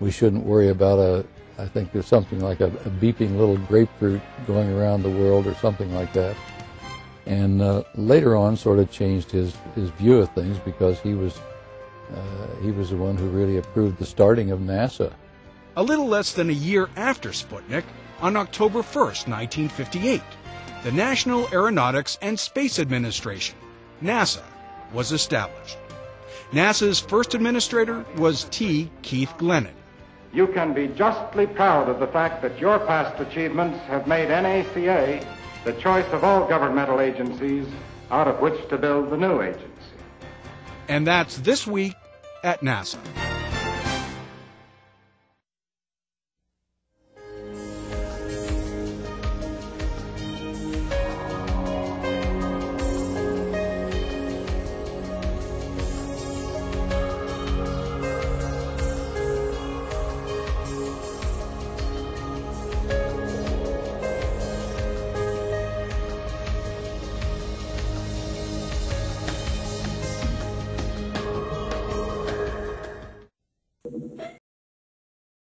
we shouldn't worry about a, I think there's something like a, a beeping little grapefruit going around the world or something like that. And uh, later on, sort of changed his, his view of things because he was uh, he was the one who really approved the starting of NASA. A little less than a year after Sputnik, on October 1st, 1958, the National Aeronautics and Space Administration, NASA, was established. NASA's first administrator was T. Keith Glennan. You can be justly proud of the fact that your past achievements have made NACA the choice of all governmental agencies out of which to build the new agency. And that's this week at NASA.